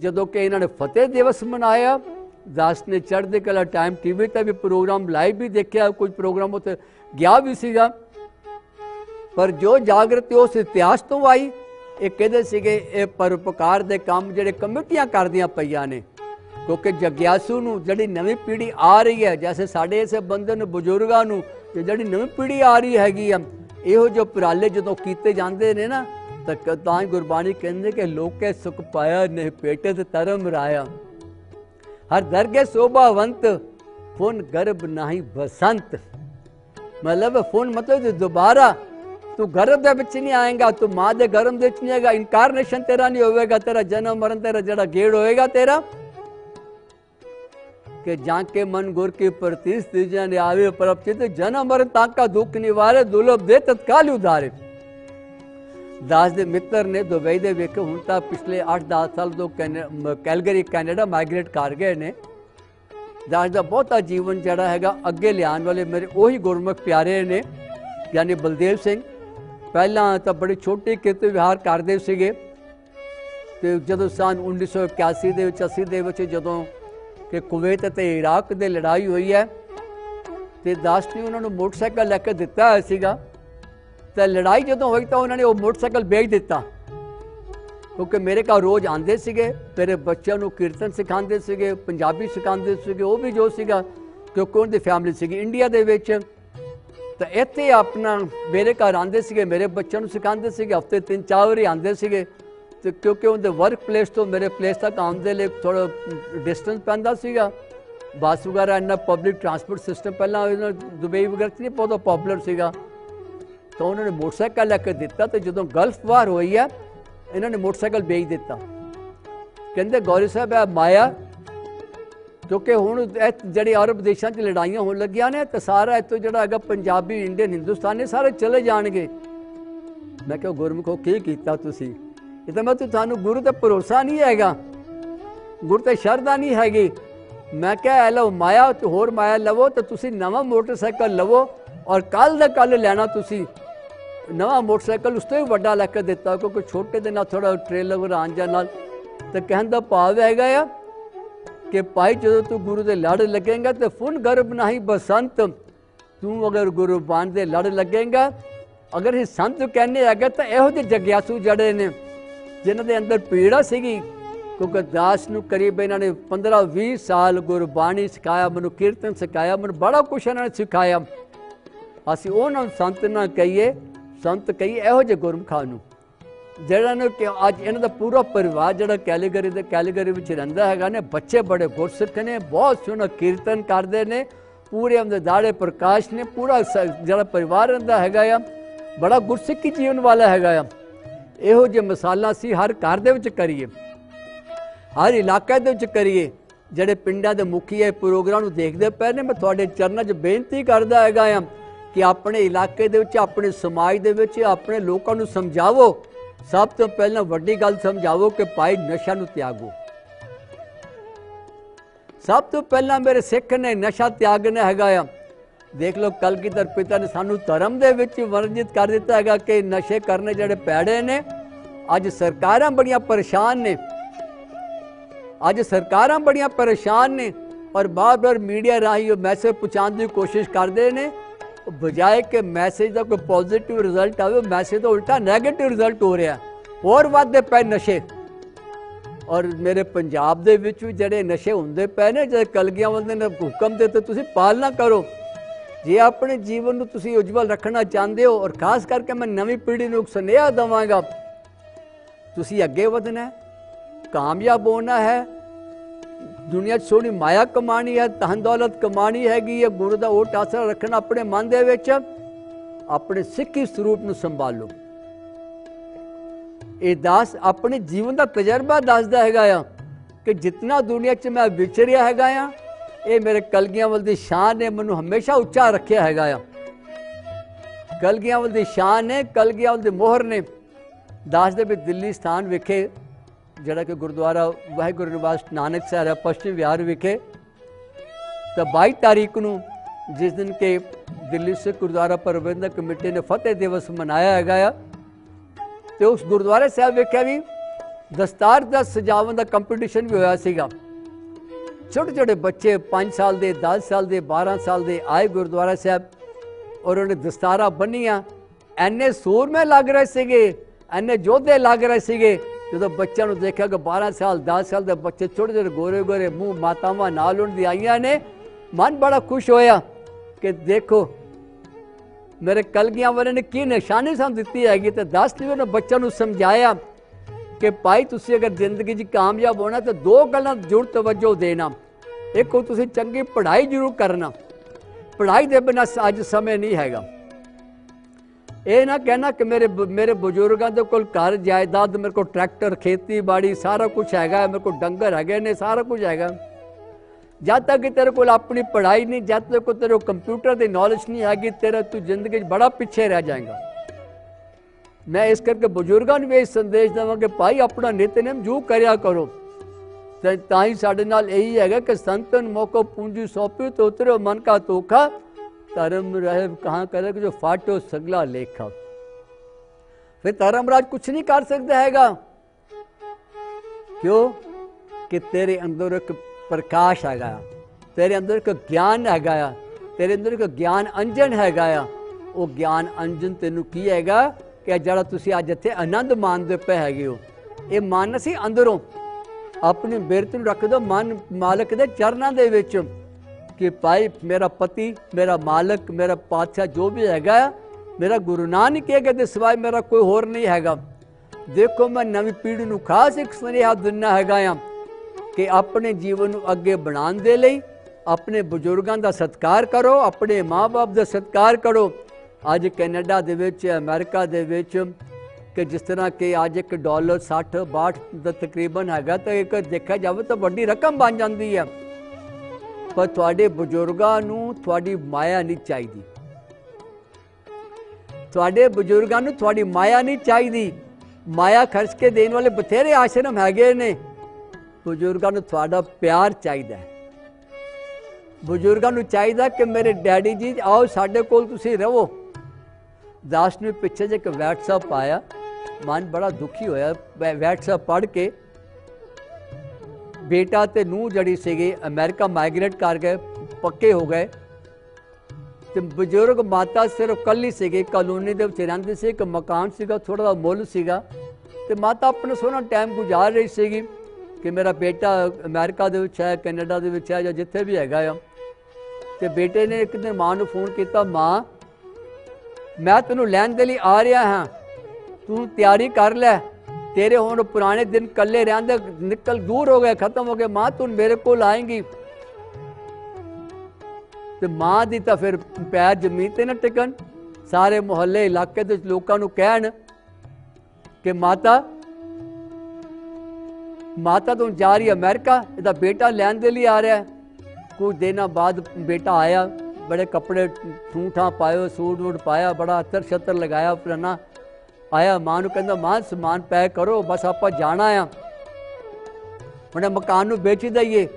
ਜਦੋਂ ਕਿ ਇਹਨਾਂ ਨੇ ਫਤਿਹ ਦਿਵਸ ਮਨਾਇਆ, ਦਾਸ ਨੇ ਚੜ੍ਹਦੇ ਕਲਾ ਟਾਈਮ ਟੀਵੀ ਤੇ ਵੀ ਪ੍ਰੋਗਰਾਮ ਲਾਈਵ ਵੀ ਦੇਖਿਆ, ਕੋਈ ਪ੍ਰੋਗਰਾਮ ਉੱਤੇ ਗਿਆ ਵੀ ਸੀਗਾ। ਪਰ ਜੋ ਜਾਗਰਤੀ ਉਸ ਇਤਿਹਾਸ ਤੋਂ ਆਈ ਇਹ ਕਹਿੰਦੇ ਸੀਗੇ, ਇਹ ਪਰਉਪਕਾਰ ਦੇ ਕੰਮ ਜਿਹੜੇ ਕਮੇਟੀਆਂ ਕਰਦੀਆਂ ਪਈਆਂ ਨੇ। ਕਿਉਂਕਿ ਜਗਿਆਸੂ ਨੂੰ ਜਿਹੜੀ ਨਵੀਂ ਪੀੜ੍ਹੀ ਆ ਰਹੀ ਹੈ, ਜੈਸੇ ਸਾਡੇ ਇਸੇ ਬੰਦੇ ਨੂੰ, ਬਜ਼ੁਰਗਾਂ ਨੂੰ, ਤੇ ਜਿਹੜੀ ਨਵੀਂ ਪੀੜ੍ਹੀ ਆ ਰਹੀ ਹੈਗੀ ਆ, ਇਹੋ ਜੋ ਪ੍ਰਾਲੇ ਜਦੋਂ ਕੀਤੇ ਜਾਂਦੇ ਨੇ ਨਾ, ਤਾਂ ਤਾਂ ਹੀ ਗੁਰਬਾਣੀ ਕਹਿੰਦੇ ਕਿ ਲੋਕੇ ਸੁਖ ਪਾਇਆ ਨੇ ਪੇਟੇ ਤੇ ਧਰਮ ਰਾਇਆ ਹਰ ਦਰਗੇ ਸੋਭਾਵੰਤ, ਫੁਨ ਗਰਭ ਨਹੀਂ ਬਸੰਤ। ਮਤਲਬ ਫੁਨ ਮਤਲਬ ਦੁਬਾਰਾ ਤੂੰ ਗਰਭ ਦੇ ਵਿੱਚ ਨਹੀਂ ਆਏਗਾ ਤੂੰ ਮਾਂ ਦੇ ਗਰਭ ਦੇ ਵਿੱਚ ਨਹੀਂ ਆਏਗਾ ਇਨਕਾਰਨੇਸ਼ਨ ਤੇਰਾ ਨਹੀਂ ਹੋਵੇਗਾ ਤੇਰਾ ਜਨਮ ਮਰਨ ਤੇਰਾ ਜਿਹੜਾ ਗੇੜ ਹੋਏਗਾ ਤੇਰਾ ਕਿ ਜਾਂ ਕੇ ਮਨ ਗੁਰ ਕੀ ਪ੍ਰਤੀਸ ਦੀਜਨ ਨੇ ਆਵੇ ਪ੍ਰਭ ਚਿਤ ਜਨਮ ਮਰਨ ਤਾਕਾ ਦੁੱਖ ਨਿਵਾਰੇ ਦੁਲਭ ਦੇ ਤਤਕਾਲ ਉਦਾਰੇ ਦਾਸ ਦੇ ਮਿੱਤਰ ਨੇ ਦੁਬਈ ਦੇ ਵਿੱਚ ਹੁਣ ਤਾਂ ਪਿਛਲੇ 8-10 ਸਾਲ ਤੋਂ ਕੈਨ- ਮ- ਕੈਲਗਰੀ ਕੈਨੇਡਾ ਮਾਈਗ੍ਰੇਟ ਕਰ ਗਏ ਨੇ ਦਾਸ ਦਾ ਬਹੁਤਾ ਜੀਵਨ ਜਿਹੜਾ ਹੈਗਾ ਅੱਗੇ ਲਿਆਉਣ ਵਾਲੇ ਮੇਰੇ ਉਹੀ ਗੁਰਮੁਖ ਪਿਆਰੇ ਨੇ ਯਾਨੀ ਬਲਦੇਵ ਸਿੰਘ ਪਹਿਲਾਂ ਤਾਂ ਬੜੀ ਛੋਟੀ ਕਿਰਤ ਵਿਹਾਰ ਕਰਦੇ ਸੀਗੇ। ਤੇ ਜਦੋਂ ਸਨ 1981 ਦੇ ਵਿੱਚ 80 ਦੇ ਵਿੱਚ ਜਦੋਂ ਕਿ ਕੁਵੈਤ ਤੇ ਇਰਾਕ ਦੇ ਲੜਾਈ ਹੋਈ ਹੈ, ਤੇ ਦਾਸ ਨੇ ਉਹਨਾਂ ਨੂੰ ਮੋਟਰਸਾਈਕਲ ਲੈ ਕੇ ਦਿੱਤਾ ਹੋਇਆ ਸੀਗਾ। ਤੇ ਲੜਾਈ ਜਦੋਂ ਹੋਈ ਤਾਂ ਉਹਨਾਂ ਨੇ ਉਹ ਮੋਟਰਸਾਈਕਲ ਵੇਚ ਦਿੱਤਾ। ਕਿਉਂਕਿ ਮੇਰੇ ਘਰ ਰੋਜ਼ ਆਉਂਦੇ ਸੀਗੇ, ਮੇਰੇ ਬੱਚਿਆਂ ਨੂੰ ਕੀਰਤਨ ਸਿਖਾਉਂਦੇ ਸੀਗੇ, ਪੰਜਾਬੀ ਸਿਖਾਉਂਦੇ ਸੀਗੇ, ਉਹ ਵੀ ਜੋ ਸੀਗਾ, ਕਿਉਂਕਿ ਉਹਨਾਂ ਦੀ ਫੈਮਿਲੀ ਸੀਗੀ। ਇੰਡੀਆ ਦੇ ਵਿੱਚ ਤਾਂ ਇੱਥੇ ਆਪਣਾ ਮੇਰੇ ਘਰ ਆਉਂਦੇ ਸੀਗੇ, ਮੇਰੇ ਬੱਚਿਆਂ ਨੂੰ ਸਿਖਾਉਂਦੇ ਸੀਗੇ, ਹਫ਼ਤੇ ਤਿੰਨ ਚਾਰ ਵਾਰੀ ਆਉਂਦੇ ਸੀਗੇ। ਤੇ ਕਿਉਂਕਿ ਉਹਦੇ ਵਰਕ ਪਲੇਸ ਤੋਂ ਮੇਰੇ ਪਲੇਸ ਤੱਕ ਆਉਣ ਦੇ ਲਈ ਥੋੜਾ ਡਿਸਟੈਂਸ ਪੈਂਦਾ ਸੀਗਾ। ਬੱਸ ਵਗੈਰਾ ਇੰਨਾ ਪਬਲਿਕ ਟਰਾਂਸਪੋਰਟ ਸਿਸਟਮ ਪਹਿਲਾਂ ਦੁਬਈ ਵਗੈਰਾ 'ਚ ਨਹੀਂ ਬਹੁਤ ਪਪੂਲਰ ਸੀਗਾ। ਤਾਂ ਉਹਨਾਂ ਨੇ ਮੋਟਰਸਾਈਕਲ ਲੈ ਕੇ ਦਿੱਤਾ ਤੇ ਜਦੋਂ ਗਲਫ ਵਾਰ ਹੋਈ ਹੈ, ਇਹਨਾਂ ਨੇ ਮੋਟਰਸਾਈਕਲ ਵੇਚ ਦਿੱਤਾ। ਕਹਿੰਦੇ ਗੌਰੀ ਸਾਹਿਬ ਆ ਮਾਇਆ ਕਿਉਂਕਿ ਹੁਣ ਇਹ ਜਿਹੜੇ ਅਰਬ ਦੇਸ਼ਾਂ 'ਚ ਲੜਾਈਆਂ ਹੋਣ ਲੱਗੀਆਂ ਨੇ ਤੇ ਸਾਰਾ ਇੱਥੋਂ ਜਿਹੜਾ ਹੈਗਾ ਪੰਜਾਬੀ ਇੰਡੀਅਨ ਹਿੰਦੁਸਤਾਨੀ ਸਾਰੇ ਚਲੇ ਜਾਣਗੇ। ਮੈਂ ਕਿਹਾ ਗੁਰਮੁਖੋ ਕੀ ਕੀਤਾ ਤੁਸੀਂ? ਇਹ ਤਾਂ ਮੈਂ ਤੁਹਾਨੂੰ ਗੁਰੂ ਤੇ ਭਰੋਸਾ ਨਹੀਂ ਹੈਗਾ। ਗੁਰੂ ਤੇ ਸ਼ਰਧਾ ਨਹੀਂ ਹੈਗੀ। ਮੈਂ ਕਿਹਾ, ਇਹ ਲਓ ਮਾਇਆ, ਤੇ ਹੋਰ ਮਾਇਆ ਲਵੋ ਤੇ ਤੁਸੀਂ ਨਵਾਂ ਮੋਟਰਸਾਈਕਲ ਲਵੋ ਔਰ ਕੱਲ ਦਾ ਕੱਲ ਲੈਣਾ ਤੁਸੀਂ। ਨਵਾਂ ਮੋਟਰਸਾਈਕਲ ਉਸ ਤੋਂ ਵੀ ਵੱਡਾ ਲੈ ਕੇ ਦਿੱਤਾ, ਕਿਉਂਕਿ ਛੋਟੇ ਦੇ ਨਾਲ ਥੋੜਾ ਟ੍ਰੇਲਰ ਵਗੈਰਾ ਆਉਣ ਜਾਣ ਨਾਲ। ਤੇ ਕਹਿਣ ਦਾ ਭਾਵ ਹੈਗਾ ਆ ਕਿ ਭਾਈ ਜਦੋਂ ਤੂੰ ਗੁਰੂ ਦੇ ਲੜ ਲੱਗੇਗਾ ਤੇ ਫੁਨ ਗਰਭ ਨਹੀਂ ਬਸੰਤ ਤੂੰ ਅਗਰ ਗੁਰੂ ਬਾਣ ਦੇ ਲੜ ਲੱਗੇਗਾ ਅਗਰ ਇਹ ਸੰਤ ਕਹਿੰਦੇ ਹੈਗੇ ਤਾਂ ਇਹੋ ਜਿਹੇ ਜਗਿਆਸੂ ਜੜੇ ਨੇ ਜਿਨ੍ਹਾਂ ਦੇ ਅੰਦਰ ਪੀੜਾ ਸੀਗੀ ਕਿਉਂਕਿ ਦਾਸ ਨੂੰ ਕਰੀਬ ਇਹਨਾਂ ਨੇ 15 20 ਸਾਲ ਗੁਰਬਾਣੀ ਸਿਖਾਇਆ ਮੈਨੂੰ ਕੀਰਤਨ ਸਿਖਾਇਆ ਮੈਨੂੰ ਬੜਾ ਕੁਛ ਇਹਨਾਂ ਨੇ ਸਿਖਾਇਆ ਅਸੀਂ ਉਹਨਾਂ ਨੂੰ ਸੰਤ ਨਾ ਕਹੀਏ ਸੰਤ ਕਹੀਏ ਇਹੋ ਜਿਹੇ ਗੁਰਮਖਾਂ ਨੂੰ ਜਿਹੜਾ ਨੇ ਕਿ ਅੱਜ ਇਹਨਾਂ ਦਾ ਪੂਰਾ ਪਰਿਵਾਰ ਜਿਹੜਾ ਕੈਲੀਗਰੀ ਦੇ ਕੈਲੀਗਰੀ ਵਿੱਚ ਰਹਿੰਦਾ ਹੈਗਾ ਨੇ, ਬੱਚੇ ਬੜੇ ਗੁਰਸਿੱਖ ਨੇ, ਬਹੁਤ ਸੋਹਣਾ ਕੀਰਤਨ ਕਰਦੇ ਨੇ, ਪੂਰੇ ਉਹਦੇ ਦਾੜੇ ਪ੍ਰਕਾਸ਼ ਨੇ, ਪੂਰਾ ਜਿਹੜਾ ਪਰਿਵਾਰ ਰਹਿੰਦਾ ਹੈਗਾ ਆ, ਬੜਾ ਗੁਰਸਿੱਖੀ ਜੀਵਨ ਵਾਲਾ ਹੈਗਾ ਆ। ਇਹੋ ਜਿਹੇ ਮਿਸਾਲਾਂ ਸੀ ਹਰ ਘਰ ਦੇ ਵਿੱਚ ਕਰੀਏ, ਹਰ ਇਲਾਕੇ ਦੇ ਵਿੱਚ ਕਰੀਏ। ਜਿਹੜੇ ਪਿੰਡਾਂ ਦੇ ਮੁਖੀ ਇਹ ਪ੍ਰੋਗਰਾਮ ਨੂੰ ਦੇਖਦੇ ਪਏ ਨੇ, ਮੈਂ ਤੁਹਾਡੇ ਚਰਨਾਂ 'ਚ ਬੇਨਤੀ ਕਰਦਾ ਹੈਗਾ ਆ ਕਿ ਆਪਣੇ ਇਲਾਕੇ ਦੇ ਵਿੱਚ, ਆਪਣੇ ਸਮਾਜ ਦੇ ਵਿੱਚ, ਆਪਣੇ ਲੋਕਾਂ ਨੂੰ ਸਮਝਾਵੋ ਸਭ ਤੋਂ ਪਹਿਲਾਂ ਵੱਡੀ ਗੱਲ ਸਮਝਾਵੋ ਕਿ ਭਾਈ ਨਸ਼ਾ ਨੂੰ ਤਿਆਗੋ। ਸਭ ਤੋਂ ਪਹਿਲਾਂ ਮੇਰੇ ਸਿੱਖ ਨੇ ਨਸ਼ਾ ਤਿਆਗਣਾ ਹੈਗਾ ਆ। ਦੇਖ ਲਓ, ਕਲਗੀਧਰ ਪਿਤਾ ਨੇ ਸਾਨੂੰ ਧਰਮ ਦੇ ਵਿੱਚ ਵਰਜਿਤ ਕਰ ਦਿੱਤਾ ਹੈਗਾ ਕਿ ਨਸ਼ੇ ਕਰਨੇ ਜਿਹੜੇ ਪੈੜੇ ਨੇ, ਅੱਜ ਸਰਕਾਰਾਂ ਬੜੀਆਂ ਪਰੇਸ਼ਾਨ ਨੇ। ਅੱਜ ਸਰਕਾਰਾਂ ਬੜੀਆਂ ਪਰੇਸ਼ਾਨ ਨੇ ਔਰ ਬਾਰ-ਬਾਰ ਮੀਡੀਆ ਰਾਹੀਂ ਉਹ ਮੈਸੇਜ ਪਹੁੰਚਾਉਣ ਦੀ ਕੋਸ਼ਿਸ਼ ਕਰਦੇ ਨੇ ਬਜਾਏ ਕਿ ਮੈਸੇਜ ਦਾ ਕੋਈ ਪੋਜ਼ਿਟਿਵ ਰਿਜ਼ਲਟ ਆਵੇ ਮੈਸੇਜ ਦਾ ਉਲਟਾ 네ਗੇਟਿਵ ਰਿਜ਼ਲਟ ਹੋ ਰਿਹਾ। ਹੋਰ ਵੱਧਦੇ ਪਏ ਨਸ਼ੇ। ਔਰ ਮੇਰੇ ਪੰਜਾਬ ਦੇ ਵਿੱਚ ਵੀ ਜਿਹੜੇ ਨਸ਼ੇ ਹੁੰਦੇ ਪਏ ਨੇ, ਜਿਹੜੇ ਕਲਗੀਆਂ ਵਾਲੇ ਨੇ ਹੁਕਮ ਦਿੱਤੇ, ਤੁਸੀਂ ਪਾਲਣਾ ਕਰੋ। ਜੇ ਆਪਣੇ ਜੀਵਨ ਨੂੰ ਤੁਸੀਂ ਉਜਵਲ ਰੱਖਣਾ ਚਾਹੁੰਦੇ ਹੋ, ਔਰ ਖਾਸ ਕਰਕੇ ਮੈਂ ਨਵੀਂ ਪੀੜ੍ਹੀ ਨੂੰ ਸੁਨੇਹਾ ਦਵਾਂਗਾ, ਤੁਸੀਂ ਅੱਗੇ ਵਧਣਾ ਹੈ, ਕਾਮਯਾਬ ਹੋਣਾ ਹੈ ਦੁਨੀਆ 'ਚ ਸੋਹਣੀ ਮਾਇਆ ਕਮਾਣੀ ਹੈ, ਧਨ ਦੌਲਤ ਕਮਾਣੀ ਹੈਗੀ ਹੈ, ਗੁਰੂ ਦਾ ਓਟ ਆਸਰਾ ਰੱਖਣਾ ਆਪਣੇ ਮਨ ਦੇ ਵਿੱਚ, ਆਪਣੇ ਸਿੱਖੀ ਸਰੂਪ ਨੂੰ ਸੰਭਾਲੋ। ਇਹ ਦਾਸ ਆਪਣੇ ਜੀਵਨ ਦਾ ਤਜਰਬਾ ਦੱਸਦਾ ਹੈਗਾ ਆ ਕਿ ਜਿੰਨਾ ਦੁਨੀਆ 'ਚ ਮੈਂ ਵਿਚਰਿਆ ਹੈਗਾ ਆ, ਇਹ ਮੇਰੇ ਕਲਗੀਆਂ ਵੱਲ ਦੀ ਸ਼ਾਨ ਨੇ ਮੈਨੂੰ ਹਮੇਸ਼ਾ ਉੱਚਾ ਰੱਖਿਆ ਹੈਗਾ ਆ। ਕਲਗੀਆਂ ਵੱਲ ਦੀ ਸ਼ਾਨ ਨੇ, ਕਲਗੀਆਂ ਵੱਲ ਦੀ ਮੋਹਰ ਨੇ। ਦਾਸ ਦੇ ਵੀ ਦਿੱਲੀ ਸਥਾਨ ਵਿਖੇ ਜਿਹੜਾ ਕਿ ਗੁਰਦੁਆਰਾ ਵਾਹਿਗੁਰੂ ਨਿਵਾਸ ਨਾਨਕ ਸਾਹਿਬ ਹੈ ਪਸ਼ਚਿਮ ਵਿਹਾਰ ਵਿਖੇ, ਤਾਂ 22 ਤਾਰੀਖ ਨੂੰ ਜਿਸ ਦਿਨ ਕਿ ਦਿੱਲੀ ਸਿੱਖ ਗੁਰਦੁਆਰਾ ਪ੍ਰਬੰਧਕ ਕਮੇਟੀ ਨੇ ਫਤਿਹ ਦਿਵਸ ਮਨਾਇਆ ਹੈਗਾ ਆ, ਤੇ ਉਸ ਗੁਰਦੁਆਰੇ ਸਾਹਿਬ ਵਿਖੇ ਵੀ ਦਸਤਾਰ ਦਾ ਸਜਾਵਨ ਦਾ ਕੰਪੀਟੀਸ਼ਨ ਵੀ ਹੋਇਆ ਸੀਗਾ। ਛੋਟੇ ਛੋਟੇ ਬੱਚੇ 5 ਸਾਲ ਦੇ 10 ਸਾਲ ਦੇ 12 ਸਾਲ ਦੇ ਆਏ ਗੁਰਦੁਆਰਾ ਸਾਹਿਬ, ਔਰ ਉਹਨੇ ਦਸਤਾਰਾਂ ਬੰਨੀਆਂ। ਐਨੇ ਸੂਰਮੇ ਲੱਗ ਰਹੇ ਸੀਗੇ, ਐਨੇ ਯੋਧੇ ਲੱਗ ਰਹੇ ਸੀਗੇ ਜਦੋਂ ਬੱਚਿਆਂ ਨੂੰ ਦੇਖਿਆ ਕਿ 12 ਸਾਲ 10 ਸਾਲ ਦੇ ਬੱਚੇ ਛੋਟੇ ਛੋਟੇ ਗੋਰੇ ਗੋਰੇ ਮੂੰਹ ਮਾਤਾਵਾਂ ਨਾਲ ਉਹਨਾਂ ਦੀ ਆਈਆਂ ਨੇ, ਮਨ ਬੜਾ ਖੁਸ਼ ਹੋਇਆ ਕਿ ਦੇਖੋ, ਮੇਰੇ ਕਲਗੀਆਂ ਵਾਲੇ ਨੇ ਕੀ ਨਿਸ਼ਾਨੀ ਸਾਨੂੰ ਦਿੱਤੀ ਹੈਗੀ ਤੇ ਦੱਸ ਲਈ ਉਹਨੇ ਬੱਚਿਆਂ ਨੂੰ ਸਮਝਾਇਆ ਕਿ ਭਾਈ ਤੁਸੀਂ ਅਗਰ ਜ਼ਿੰਦਗੀ 'ਚ ਕਾਮਯਾਬ ਹੋਣਾ ਤਾਂ ਦੋ ਗੱਲਾਂ ਜ਼ਰੂਰ ਤਵੱਜੋ ਦੇਣਾ। ਇੱਕ, ਤੁਸੀਂ ਚੰਗੀ ਪੜ੍ਹਾਈ ਜ਼ਰੂਰ ਕਰਨਾ। ਪੜ੍ਹਾਈ ਦੇ ਬਿਨਾਂ ਅੱਜ ਸਮੇਂ ਨਹੀਂ ਹੈਗਾ। ਇਹ ਨਾ ਕਹਿਣਾ ਕਿ ਮੇਰੇ ਮੇਰੇ ਬਜ਼ੁਰਗਾਂ ਦੇ ਕੋਲ ਘਰ ਜਾਇਦਾਦ, ਮੇਰੇ ਕੋਲ ਟਰੈਕਟਰ, ਖੇਤੀਬਾੜੀ, ਸਾਰਾ ਕੁਝ ਹੈਗਾ, ਮੇਰੇ ਕੋਲ ਡੰਗਰ ਹੈਗੇ ਨੇ, ਸਾਰਾ ਕੁਝ ਹੈਗਾ। ਜਦ ਤੱਕ ਤੇਰੇ ਕੋਲ ਆਪਣੀ ਪੜ੍ਹਾਈ ਨਹੀਂ, ਜਦ ਤੱਕ ਤੇਰੇ ਕੋਲ ਕੰਪਿਊਟਰ ਦੀ ਨੌਲੇਜ ਨਹੀਂ ਹੈਗੀ, ਤੇਰਾ ਤੂੰ ਜ਼ਿੰਦਗੀ 'ਚ ਬੜਾ ਪਿੱਛੇ ਰਹਿ ਜਾਏਗਾ। ਮੈਂ ਇਸ ਕਰਕੇ ਬਜ਼ੁਰਗਾਂ ਨੂੰ ਵੀ ਇਹ ਸੰਦੇਸ਼ ਦੇਵਾਂ ਕਿ ਭਾਈ, ਆਪਣਾ ਨਿਤਨੇਮ ਜੂ ਕਰਿਆ ਕਰੋ। ਤੇ ਤਾਂ ਹੀ ਸਾਡੇ ਨਾਲ ਇਹੀ ਹੈਗਾ ਕਿ ਸੰਤਨ ਮੋਕੋ ਪੂੰਜੀ ਸੌਪੀ, ਤੋ ਉਤਰਿਓ ਮਨ ਕਾ ਤੋਖਾ ਧਰਮ ਰਹਿ, ਕਹਾਂ ਕਰੇ ਕਿ ਜੋ ਫਾਟੋ ਸਗਲਾ ਲੇਖਾ। ਫਿਰ ਧਰਮਰਾਜ ਕੁਝ ਨਹੀਂ ਕਰ ਸਕਦਾ ਹੈਗਾ। ਕਿਉਂ? ਕਿ ਤੇਰੇ ਅੰਦਰ ਇੱਕ ਪ੍ਰਕਾਸ਼ ਹੈਗਾ ਤੇਰੇ ਅੰਦਰ ਇੱਕ ਗਿਆਨ ਹੈਗਾ ਆ। ਤੇਰੇ ਅੰਦਰ ਇੱਕ ਗਿਆਨ ਅੰਜਨ ਹੈਗਾ ਆ। ਉਹ ਗਿਆਨ ਅੰਜਨ ਤੈਨੂੰ ਕੀ ਹੈਗਾ? ਕਿ ਜਿਹੜਾ ਤੁਸੀਂ ਅੱਜ ਇੱਥੇ ਆਨੰਦ ਮਾਣਦੇ ਪਏ ਹੈਗੇ ਹੋ। ਇਹ ਮਨ ਸੀ ਅੰਦਰੋਂ। ਆਪਣੇ ਬਿਰਤ ਨੂੰ ਰੱਖ ਦੋ ਮਨ ਮਾਲਕ ਦੇ ਚਰਨਾਂ ਦੇ ਵਿੱਚ। ਕਿ ਭਾਈ ਮੇਰਾ ਪਤੀ ਮੇਰਾ ਮਾਲਕ ਮੇਰਾ ਪਾਤਸ਼ਾਹ ਜੋ ਵੀ ਹੈਗਾ ਮੇਰਾ ਗੁਰੂ ਨਾਨਕ ਹੈਗਾ ਤੇ ਸਿਵਾਏ ਮੇਰਾ ਕੋਈ ਹੋਰ ਨਹੀਂ ਹੈਗਾ ਦੇਖੋ ਮੈਂ ਨਵੀਂ ਪੀੜ੍ਹੀ ਨੂੰ ਖਾਸ ਇੱਕ ਸੁਨੇਹਾ ਦਿੰਨਾ ਹੈਗਾ ਆ ਕਿ ਆਪਣੇ ਜੀਵਨ ਨੂੰ ਅੱਗੇ ਬਣਾਉਣ ਦੇ ਲਈ ਆਪਣੇ ਬਜ਼ੁਰਗਾਂ ਦਾ ਸਤਿਕਾਰ ਕਰੋ ਆਪਣੇ ਮਾਪੇ ਦਾ ਸਤਿਕਾਰ ਕਰੋ ਅੱਜ ਕੈਨੇਡਾ ਦੇ ਵਿੱਚ ਅਮਰੀਕਾ ਦੇ ਵਿੱਚ ਕਿ ਜਿਸ ਤਰ੍ਹਾਂ ਕਿ ਅੱਜ ਇੱਕ ਡਾਲਰ 60 62 ਦਾ ਤਕਰੀਬਨ ਹੈਗਾ ਤਾਂ ਇੱਕ ਦੇਖਿਆ ਜਾਵੇ ਤਾਂ ਵੱਡੀ ਰਕਮ ਬਣ ਜਾਂਦੀ ਹੈ ਪਰ ਤੁਹਾਡੇ ਬਜ਼ੁਰਗਾਂ ਨੂੰ ਤੁਹਾਡੀ ਮਾਇਆ ਨਹੀਂ ਚਾਹੀਦੀ। ਤੁਹਾਡੇ ਬਜ਼ੁਰਗਾਂ ਨੂੰ ਤੁਹਾਡੀ ਮਾਇਆ ਨਹੀਂ ਚਾਹੀਦੀ। ਮਾਇਆ ਖਰਚ ਕੇ ਦੇਣ ਵਾਲੇ ਬਥੇਰੇ ਆਸ਼ਰਮ ਹੈਗੇ ਨੇ। ਬਜ਼ੁਰਗਾਂ ਨੂੰ ਤੁਹਾਡਾ ਪਿਆਰ ਚਾਹੀਦਾ ਹੈ। ਬਜ਼ੁਰਗਾਂ ਨੂੰ ਚਾਹੀਦਾ ਕਿ ਮੇਰੇ ਡੈਡੀ ਜੀ ਆਓ, ਸਾਡੇ ਕੋਲ ਤੁਸੀਂ ਰਹੋ। ਦਾਸ ਨੇ ਪਿੱਛੇ ਜੇ ਇੱਕ WhatsApp ਆਇਆ। ਮਨ ਬੜਾ ਦੁਖੀ ਹੋਇਆ। WhatsApp ਪੜ੍ਹ ਕੇ ਬੇਟਾ ਤੇ ਨੂੰ ਜਿਹੜੀ ਸੀਗੇ, ਅਮਰੀਕਾ ਮਾਈਗ੍ਰੇਟ ਕਰ ਗਏ, ਪੱਕੇ ਹੋ ਗਏ। ਤੇ ਬਜ਼ੁਰਗ ਮਾਤਾ ਸਿਰਫ ਕੱਲੀ ਸੀਗੇ, ਕਲੋਨੀ ਦੇ ਵਿੱਚ ਰਹਿੰਦੇ ਸੀ, ਇੱਕ ਮਕਾਨ ਸੀਗਾ ਥੋੜਾ ਦਾ ਮੁੱਲ ਸੀਗਾ। ਤੇ ਮਾਤਾ ਆਪਣਾ ਸੋਹਣਾ ਟਾਈਮ ਗੁਜ਼ਾਰ ਰਹੀ ਸੀਗੀ ਕਿ ਮੇਰਾ ਬੇਟਾ ਅਮਰੀਕਾ ਦੇ ਵਿੱਚ ਹੈ, ਕੈਨੇਡਾ ਦੇ ਵਿੱਚ ਹੈ ਜਾਂ ਜਿੱਥੇ ਵੀ ਹੈਗਾ ਆ। ਤੇ ਬੇਟੇ ਨੇ ਇੱਕ ਦਿਨ ਮਾਂ ਨੂੰ ਫੋਨ ਕੀਤਾ, ਮਾਂ, ਮੈਂ ਤੈਨੂੰ ਲੈਣ ਦੇ ਲਈ ਆ ਰਿਹਾ ਹਾਂ। ਤੂੰ ਤਿਆਰੀ ਕਰ ਲੈ। ਤੇਰੇ ਹੁਣ ਪੁਰਾਣੇ ਦਿਨ ਕੱਲੇ ਰਹਿੰਦੇ, ਨਿਕਲ ਦੂਰ ਹੋ ਗਏ, ਖਤਮ ਹੋ ਗਏ, ਮਾਂ ਤੂੰ ਮੇਰੇ ਕੋਲ ਆਏਂਗੀ। ਤੇ ਮਾਂ ਦੀ ਤਾਂ ਫਿਰ ਪੈਰ ਜ਼ਮੀਨ ਤੇ ਨਾ ਟਿਕਣ। ਸਾਰੇ ਮੁਹੱਲੇ ਇਲਾਕੇ ਦੇ ਲੋਕਾਂ ਨੂੰ ਕਹਿਣ ਕਿ ਮਾਤਾ ਮਾਤਾ ਤੋਂ ਜਾ ਰਹੀ ਅਮਰੀਕਾ, ਇਹਦਾ ਬੇਟਾ ਲੈਣ ਦੇ ਲਈ ਆ ਰਿਹਾ ਹੈ। ਕੁਝ ਦਿਨਾਂ ਬਾਅਦ ਬੇਟਾ ਆਇਆ, ਬੜੇ ਕੱਪੜੇ ਠੂਠਾਂ ਪਾਇਓ ਸੂਟ ਵੂਟ ਪਾਇਆ, ਬੜਾ ਅਤਰ ਛਤਰ ਲਗਾਇਆ ਪੁਰਾਣਾ ਆਇਆ ਮਾਂ ਨੂੰ ਕਹਿੰਦਾ, ਮਾਂ, ਸਮਾਨ ਪੈ ਕਰੋ, ਬਸ ਆਪਾਂ ਜਾਣਾ ਆ। ਹੁਣ ਮਕਾਨ ਨੂੰ ਵੇਚ ਦਈਏ।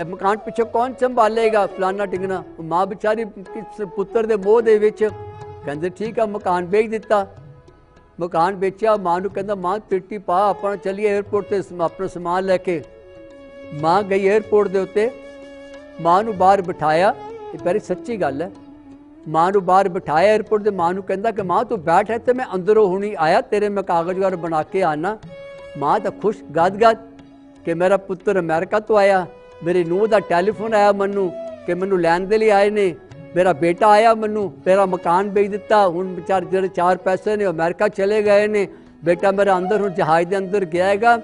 ਇਹ ਮਕਾਨ ਪਿੱਛੇ ਕੌਣ ਸੰਭਾਲੇਗਾ? ਫਲਾਨਾ ਟਿੰਗਣਾ ਮਾਂ ਵਿਚਾਰੀ ਕਿਸ ਪੁੱਤਰ ਦੇ ਮੋਹ ਦੇ ਵਿੱਚ ਕਹਿੰਦੇ, ਠੀਕ ਆ, ਮਕਾਨ ਵੇਚ ਦਿੱਤਾ। ਮਕਾਨ ਵੇਚਿਆ, ਮਾਂ ਨੂੰ ਕਹਿੰਦਾ, ਮਾਂ ਤਿੱਟੀ ਪਾ, ਆਪਾਂ ਚੱਲੀਏ 에어ਪੋਰਟ ਤੇ ਆਪਣਾ ਸਮਾਨ ਲੈ ਕੇ। ਮਾਂ ਗਈ 에어ਪੋਰਟ ਦੇ ਉੱਤੇ। ਮਾਂ ਨੂੰ ਬਾਹਰ ਬਿਠਾਇਆ। ਇਹ ਬੜੀ ਸੱਚੀ ਗੱਲ ਹੈ। ਮਾਂ ਨੂੰ ਬਾਹਰ ਬਿਠਾਇਆ 에어ਪੋਰਟ ਤੇ ਮਾਂ ਨੂੰ ਕਹਿੰਦਾ ਕਿ ਮਾਂ ਤੂੰ ਬੈਠ ਇੱਥੇ, ਮੈਂ ਅੰਦਰੋਂ ਹੁਣੀ ਆਇਆ, ਤੇਰੇ ਮੈਂ ਕਾਗਜ਼ਗਰ ਬਣਾ ਕੇ ਆਣਾ ਮਾਂ ਤਾਂ ਖੁਸ਼ ਗਦ-ਗਦ ਕਿ ਮੇਰਾ ਪੁੱਤਰ ਅਮਰੀਕਾ ਤੋਂ ਆਇਆ। ਮੇਰੇ ਨੂੰਹ ਦਾ ਟੈਲੀਫੋਨ ਆਇਆ ਮੈਨੂੰ ਕਿ ਮੈਨੂੰ ਲੈਣ ਦੇ ਲਈ ਆਏ ਨੇ। ਮੇਰਾ ਬੇਟਾ ਆਇਆ ਮੈਨੂੰ, ਤੇਰਾ ਮਕਾਨ ਵੇਚ ਦਿੱਤਾ। ਹੁਣ ਵਿਚਾਰ ਜਿਹੜੇ ਚਾਰ ਪੈਸੇ ਨੇ ਅਮਰੀਕਾ ਚਲੇ ਗਏ ਨੇ। ਬੇਟਾ ਮੇਰਾ ਅੰਦਰ, ਹੁਣ ਜਹਾਜ਼ ਦੇ ਅੰਦਰ ਗਿਆ ਹੈਗਾ।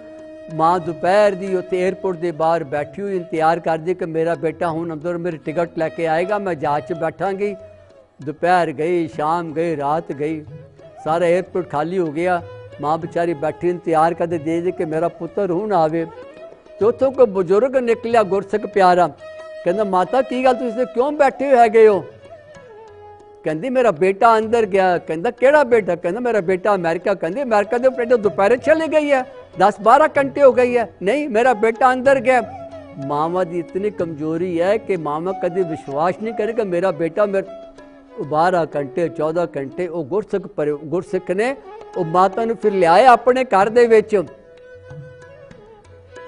ਮਾਂ ਦੁਪਹਿਰ ਦੀ ਉੱਥੇ 에어ਪੋਰਟ ਦੇ ਬਾਹਰ ਬੈਠੀ ਹੋਈ, ਇੰਤਜ਼ਾਰ ਕਰਦੀ ਕਿ ਮੇਰਾ ਬੇਟਾ ਹੁਣ ਅੰਦਰ ਮੇਰੀ ਟਿਕਟ ਲੈ ਕੇ ਆਏਗਾ, ਮੈਂ ਜਹਾਜ਼ 'ਚ ਬੈਠਾਂਗੀ। ਦੁਪਹਿਰ ਗਈ ਸ਼ਾਮ ਗਈ ਰਾਤ ਗਈ ਸਾਰਾ 에어ਪੋਰਟ ਖਾਲੀ ਹੋ ਗਿਆ ਮਾਂ ਵਿਚਾਰੀ ਬੈਠੀ ਇੰਤਜ਼ਾਰ ਕਰਦੇ ਦੇ ਦੇ ਕਿ ਮੇਰਾ ਪੁੱਤਰ ਹੁਣ ਆਵੇ ਤੇ ਉੱਥੋਂ ਕੋਈ ਬਜ਼ੁਰਗ ਨਿਕਲਿਆ ਗੁਰਸਿੱਖ ਪਿਆਰਾ ਕਹਿੰਦਾ ਮਾਤਾ ਕੀ ਗੱਲ ਤੁਸੀਂ ਇੱਥੇ ਕਿਉਂ ਬੈਠੇ ਹੋ ਹੈਗੇ ਹੋ ਕਹਿੰਦੀ ਮੇਰਾ ਬੇਟਾ ਅੰਦਰ ਗਿਆ ਕਹਿੰਦਾ ਕਿਹੜਾ ਬੇਟਾ ਕਹਿੰਦਾ ਮੇਰਾ ਬੇਟਾ ਅਮਰੀਕਾ ਕਹਿੰਦੀ ਅਮਰੀਕਾ ਦੇ ਬੇਟੇ ਦੁਪਹਿਰੇ ਚਲੇ ਗਈ ਹੈ 10 12 ਘੰਟੇ ਹੋ ਗਈ ਹੈ ਨਹੀਂ ਮੇਰਾ ਬੇਟਾ ਅੰਦਰ ਗਿਆ ਮਾਵਾ ਦੀ ਇਤਨੀ ਕਮਜ਼ੋਰੀ ਹੈ ਕਿ ਮਾਵਾ ਕਦੇ ਵਿਸ਼ਵਾਸ ਨਹੀਂ ਕਰੇਗਾ ਮੇਰਾ ਬੇਟਾ ਮੇਰੇ 12 ਘੰਟੇ 14 ਘੰਟੇ ਉਹ ਗੁਰਸਿੱਖ ਪਰ, ਗੁਰਸਿੱਖ ਨੇ ਉਹ ਮਾਤਾ ਨੂੰ ਫਿਰ ਲਿਆਇਆ ਆਪਣੇ ਘਰ ਦੇ ਵਿੱਚ।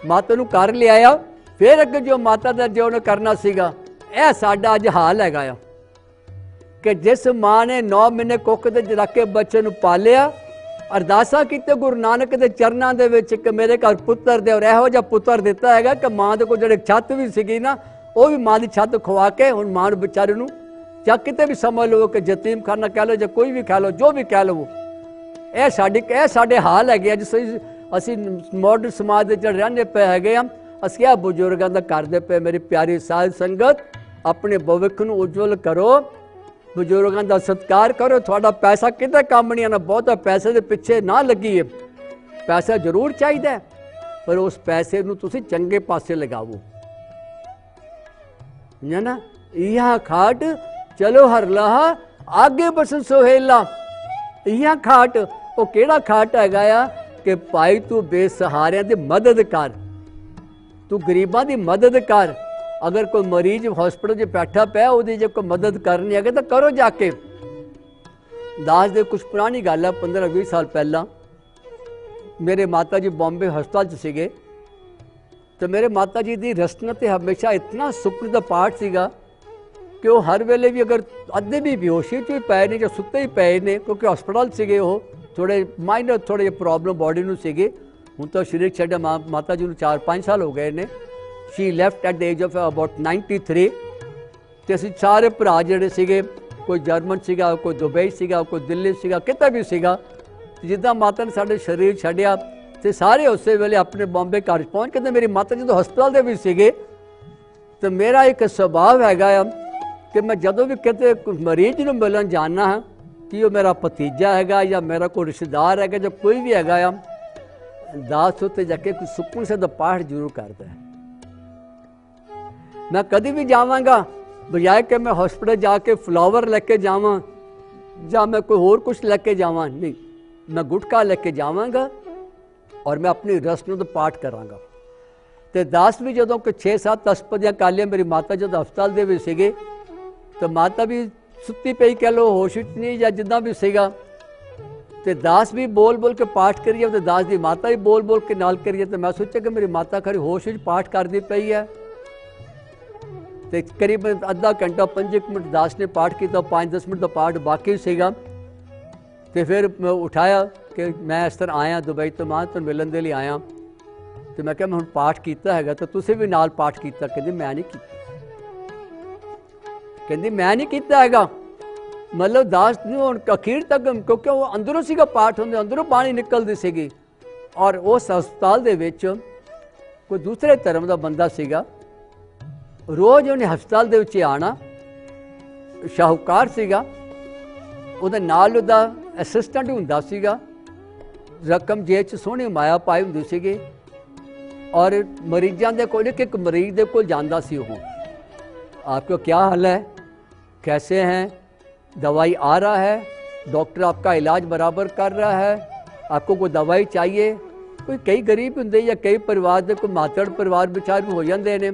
ਮਾਤਾ ਨੂੰ ਘਰ ਲਿਆਇਆ, ਫਿਰ ਅੱਗੇ ਜੋ ਮਾਤਾ ਦਾ ਜੋ ਉਹਨੇ ਕਰਨਾ ਸੀਗਾ, ਇਹ ਸਾਡਾ ਅੱਜ ਹਾਲ ਹੈਗਾ ਆ। ਕਿ ਜਿਸ ਮਾਂ ਨੇ 9 ਮਹੀਨੇ ਕੁੱਖ ਦੇ ਚ ਰੱਖ ਕੇ ਬੱਚੇ ਨੂੰ ਪਾਲਿਆ, ਅਰਦਾਸਾਂ ਕੀਤੇ ਗੁਰੂ ਨਾਨਕ ਦੇ ਚਰਨਾਂ ਦੇ ਵਿੱਚ ਕਿ ਮੇਰੇ ਘਰ ਪੁੱਤਰ ਦੇ ਔਰ ਇਹੋ ਜਿਹਾ ਪੁੱਤਰ ਦਿੱਤਾ ਹੈਗਾ ਕਿ ਮਾਂ ਦੇ ਕੋਲ ਜਿਹੜੇ ਛੱਤ ਵੀ ਸੀਗੀ ਨਾ, ਉਹ ਵੀ ਮਾਂ ਦੀ ਛੱਤ ਖਵਾ ਕੇ ਹੁਣ ਮਾਂ ਨੂੰ ਵਿਚਾਰੇ ਨੂੰ ਜਾਂ ਕਿਤੇ ਵੀ ਸਮਝ ਲਓ ਕਿ ਯਤੀਮ ਖਾਨਾ ਕਹਿ ਲਓ ਜਾਂ ਕੋਈ ਵੀ ਕਹਿ ਲਓ, ਜੋ ਵੀ ਕਹਿ ਲਓ ਇਹ ਸਾਡੀ ਇਹ ਸਾਡੇ ਹਾਲ ਹੈਗੇ ਅੱਜ ਅਸੀਂ ਅਸੀਂ ਮਾਡਰਨ ਸਮਾਜ ਦੇ ਜਿਹੜੇ ਰਹਿੰਦੇ ਪਏ ਹੈਗੇ ਆ, ਅਸੀਂ ਇਹ ਬਜ਼ੁਰਗਾਂ ਦਾ ਕਰਦੇ ਪਏ, ਮੇਰੀ ਪਿਆਰੀ ਸਾਧ ਸੰਗਤ, ਆਪਣੇ ਭਵਿੱਖ ਨੂੰ ਉਜਵਲ ਕਰੋ। ਬਜ਼ੁਰਗਾਂ ਦਾ ਸਤਿਕਾਰ ਕਰੋ, ਤੁਹਾਡਾ ਪੈਸਾ ਕਿਤੇ ਕੰਮ ਨਹੀਂ ਆਣਾ ਬਹੁਤਾ ਪੈਸੇ ਦੇ ਪਿੱਛੇ ਨਾ ਲੱਗੀਏ। ਪੈਸਾ ਜ਼ਰੂਰ ਚਾਹੀਦਾ ਪਰ ਉਸ ਪੈਸੇ ਨੂੰ ਤੁਸੀਂ ਚੰਗੇ ਪਾਸੇ ਲਗਾਵੋ। ਨਾ ਨਾ, ਇਹਾ ਖਾਟ ਚਲੋ ਹਰ ਲਹਾ, ਆਗੇ ਬਸਨ ਸੋਹੇਲਾ ਇਹਾ ਖਾਟ, ਉਹ ਕਿਹੜਾ ਖਾਟ ਹੈਗਾ ਆ ਕਿ ਭਾਈ ਤੂੰ ਬੇਸਹਾਰਿਆਂ ਦੀ ਮਦਦ ਕਰ। ਤੂੰ ਗਰੀਬਾਂ ਦੀ ਮਦਦ ਕਰ। ਅਗਰ ਕੋਈ ਮਰੀਜ਼ ਹਸਪੀਟਲ 'ਚ ਬੈਠਾ ਪਿਆ, ਉਹਦੀ ਜੇ ਕੋਈ ਮਦਦ ਕਰਨੀ ਹੈਗੇ ਤਾਂ ਕਰੋ ਜਾ ਕੇ। ਦਾਸ ਦੇ ਕੁਝ ਪੁਰਾਣੀ ਗੱਲ ਆ 15 20 ਸਾਲ ਪਹਿਲਾਂ। ਮੇਰੇ ਮਾਤਾ ਜੀ ਬੰਬੇ ਹਸਪਤਾਲ 'ਚ ਸੀਗੇ। ਤੇ ਮੇਰੇ ਮਾਤਾ ਜੀ ਦੀ ਰਸਨਾ ਤੇ ਹਮੇਸ਼ਾ ਇਤਨਾ ਸੁਖਨ ਦਾ ਪਾਠ ਸੀਗਾ ਕਿ ਉਹ ਹਰ ਵੇਲੇ ਵੀ ਅਗਰ ਅੱਧੇ ਵੀ ਬੇਹੋਸ਼ੀ 'ਚ ਵੀ ਪਏ ਨੇ ਜਾਂ ਸੁੱਤੇ ਹੀ ਪਏ ਨੇ, ਕਿਉਂਕਿ ਹਸਪਤਾਲ ਸੀਗੇ ਉਹ ਥੋੜੇ ਮਾਈਨਰ ਥੋੜੇ ਜਿਹੇ ਪ੍ਰੋਬਲਮ ਬਾਡੀ ਨੂੰ ਸੀਗੇ। ਹੁਣ ਤਾਂ ਸਰੀਰ ਛੱਡਿਆ ਮਾਂ- ਮਾਤਾ ਜੀ ਨੂੰ 4-5 ਸਾਲ ਹੋ ਗਏ ਨੇ। She left at the age of about 93 ਤੇ ਅਸੀਂ ਸਾਰੇ ਭਰਾ ਜਿਹੜੇ ਸੀਗੇ, ਕੋਈ ਜਰਮਨ ਸੀਗਾ, ਕੋਈ ਦੁਬਈ ਸੀਗਾ, ਕੋਈ ਦਿੱਲੀ ਸੀਗਾ, ਕਿਤੇ ਵੀ ਸੀਗਾ ਤੇ ਜਿੱਦਾਂ ਮਾਤਾ ਨੇ ਸਾਡੇ ਸਰੀਰ ਛੱਡਿਆ ਤੇ ਸਾਰੇ ਉਸੇ ਵੇਲੇ ਆਪਣੇ ਬੰਬੇ ਘਰ ਪਹੁੰਚ ਕੇ ਤੇ ਮੇਰੀ ਮਾਤਾ ਜਦੋਂ ਹਸਪਤਾਲ ਦੇ ਵੀ ਸੀਗੇ। ਤੇ ਮੇਰਾ ਇੱਕ ਸੁਭਾਅ ਹੈਗਾ ਆ ਕਿ ਮੈਂ ਜਦੋਂ ਵੀ ਕਿਤੇ ਮਰੀਜ਼ ਨੂੰ ਮਿਲਣ ਜਾਣਾ ਹਾਂ, ਕਿ ਉਹ ਮੇਰਾ ਭਤੀਜਾ ਹੈਗਾ ਜਾਂ ਮੇਰਾ ਕੋਈ ਰਿਸ਼ਤੇਦਾਰ ਹੈਗਾ ਜਾਂ ਕੋਈ ਵੀ ਹੈਗਾ ਆ, ਦਾਸ ਉੱਤੇ ਜਾ ਕੇ ਕੋਈ ਸੁਕੂਨ ਸੇ ਦਾ ਪਾਠ ਜ਼ਰੂਰ ਕਰਦਾ ਹੈ। ਮੈਂ ਕਦੀ ਵੀ ਜਾਵਾਂਗਾ, ਬਜਾਏ ਕਿ ਮੈਂ ਹਸਪੀਟਲ ਜਾ ਕੇ ਫਲਾਵਰ ਲੈ ਕੇ ਜਾਵਾਂ ਜਾਂ ਮੈਂ ਕੋਈ ਹੋਰ ਕੁਝ ਲੈ ਕੇ ਜਾਵਾਂ, ਨਹੀਂ। ਮੈਂ ਗੁਟਕਾ ਲੈ ਕੇ ਜਾਵਾਂਗਾ ਔਰ ਮੈਂ ਆਪਣੀ ਰਸਮ ਦਾ ਪਾਠ ਕਰਾਂਗਾ। ਤੇ ਦਾਸ ਵੀ ਜਦੋਂ ਕਿ 6-7 ਅਸਪਦੀਆਂ ਕਾਲੀਆਂ ਮੇਰੀ ਮਾਤਾ ਜਦੋਂ ਹਸਪਤਾਲ ਦੇ ਵਿੱਚ ਸੀਗੇ ਤੇ ਮਾਤਾ ਵੀ ਸੁੱਤੀ ਪਈ ਕਹਿ ਲੋ ਹੋਸ਼ ਵਿੱਚ ਨਹੀਂ ਜਾਂ ਜਿੱਦਾਂ ਵੀ ਸੀਗਾ। ਤੇ ਦਾਸ ਵੀ ਬੋਲ ਬੋਲ ਕੇ ਪਾਠ ਕਰੀਏ, ਤੇ ਦਾਸ ਦੀ ਮਾਤਾ ਵੀ ਬੋਲ ਬੋਲ ਕੇ ਨਾਲ ਕਰੀਏ, ਤੇ ਮੈਂ ਸੋਚਿਆ ਕਿ ਮੇਰੀ ਮਾਤਾ ਖਰੀ ਹੋਸ਼ ਵਿੱਚ ਪਾਠ ਕਰਦੀ ਪਈ ਹੈ। ਤੇ ਕਰੀਬਨ ਅੱਧਾ ਘੰਟਾ 5 ਮਿੰਟ ਦਾਸ ਨੇ ਪਾਠ ਕੀਤਾ 5-10 ਮਿੰਟ ਦਾ ਪਾਠ ਬਾਕੀ ਸੀਗਾ। ਤੇ ਫਿਰ ਮੈਂ ਉਠਾਇਆ ਕਿ ਮੈਂ ਇਸ ਤਰ੍ਹਾਂ ਆਇਆ, ਦੁਬਈ ਤੋਂ ਮਾਂ ਤੋਂ ਮਿਲਣ ਦੇ ਲਈ ਆਇਆ। ਤੇ ਮੈਂ ਕਿਹਾ ਮੈਂ ਹੁਣ ਪਾਠ ਕੀਤਾ ਹੈਗਾ, ਤਾਂ ਤੁਸੀਂ ਵੀ ਨਾਲ ਪਾਠ ਕੀਤਾ, ਕਹਿੰਦੇ ਮੈਂ ਨਹੀਂ ਕੀਤਾ। ਕਹਿੰਦੀ, ਮੈਂ ਨਹੀਂ ਕੀਤਾ ਹੈਗਾ। ਮਤਲਬ ਦਾਸ ਨੂੰ ਹੁਣ ਅਖੀਰ ਤੱਕ, ਕਿਉਂਕਿ ਉਹ ਅੰਦਰੋਂ ਸੀਗਾ ਪਾਠ ਹੁੰਦੇ, ਅੰਦਰੋਂ ਪਾਣੀ ਨਿਕਲਦੀ ਸੀਗੀ। ਔਰ ਉਸ ਹਸਪਤਾਲ ਦੇ ਵਿੱਚ ਕੋਈ ਦੂਸਰੇ ਧਰਮ ਦਾ ਬੰਦਾ ਸੀਗਾ। ਰੋਜ਼ ਉਹਨੇ ਹਸਪਤਾਲ ਦੇ ਵਿੱਚ ਆਣਾ। ਸ਼ਾਹੂਕਾਰ ਸੀਗਾ। ਉਹਦੇ ਨਾਲ ਉਹਦਾ ਅਸਿਸਟੈਂਟ ਹੁੰਦਾ ਸੀਗਾ। ਰਕਮ ਜੇ ਚ ਸੋਹਣੀ ਮਾਇਆ ਪਾਈ ਹੁੰਦੀ ਸੀਗੀ। ਔਰ ਮਰੀਜ਼ਾਂ ਦੇ ਕੋਲ ਇੱਕ ਇੱਕ ਮਰੀਜ਼ ਦੇ ਕੋਲ ਜਾਂਦਾ ਸੀ ਉਹ। ਆਪਕੋ ਕੀ ਹਾਲ ਹੈ? कैसे हैं दवाई आ रहा है डॉक्टर आपका इलाज बराबर कर रहा है आपको कोई दवाई चाहिए ਕੋਈ ਕਈ ਗਰੀਬ ਹੁੰਦੇ ਜਾਂ ਕਈ ਪਰਿਵਾਰ ਦੇ ਕੋਈ ਮਾਤੜ ਪਰਿਵਾਰ ਵਿਚਾਰ ਵੀ ਹੋ ਜਾਂਦੇ ਨੇ